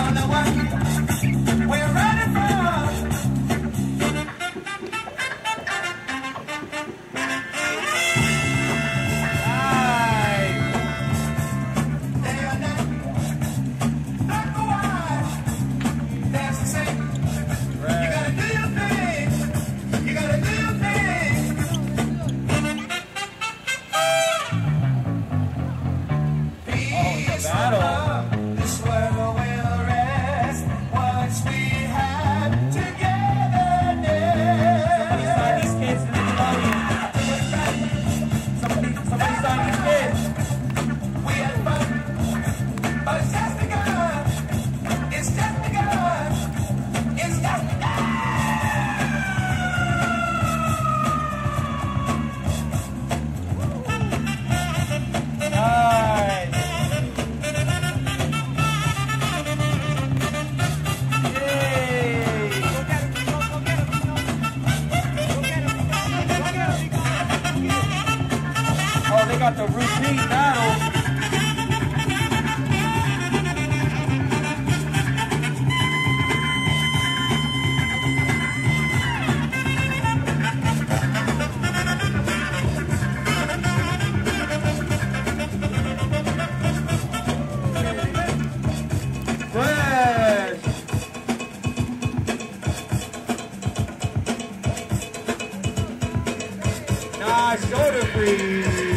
I Don't know what. About the routine battle. Shoulder freeze.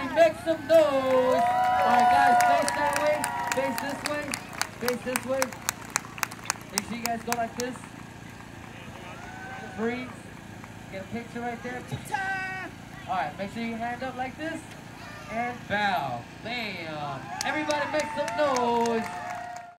Everybody make some noise. All right, guys, face that way, face this way, face this way. Make sure you guys go like this. Freeze. Get a picture right there. All right, make sure you hand up like this. And bow. Bam. Everybody make some noise.